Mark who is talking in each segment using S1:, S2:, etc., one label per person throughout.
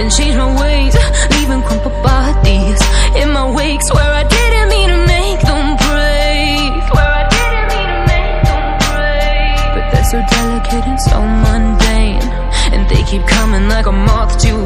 S1: and change my ways, leaving crumpled bodies in my wake. where I didn't mean to make them break. Where I didn't mean to make them break. But they're so delicate and so mundane. And they keep coming like a moth to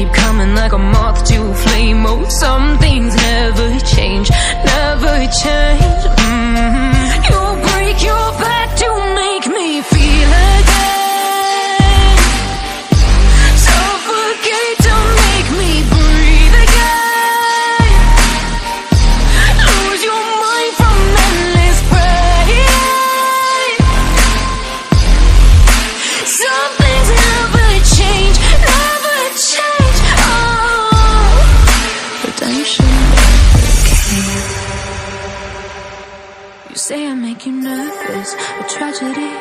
S1: keep coming like a moth to a flame. Oh, some things never change, never change.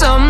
S1: some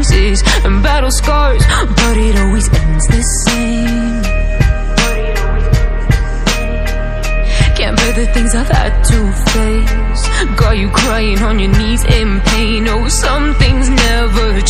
S1: bruises and battle scars, but it always ends the same. Can't bear the things I've had to face. Got you crying on your knees in pain. Oh, some things never change,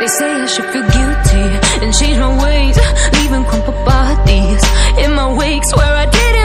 S1: they say I should feel guilty and change my ways, leaving crumpled bodies in my wake. where I didn't.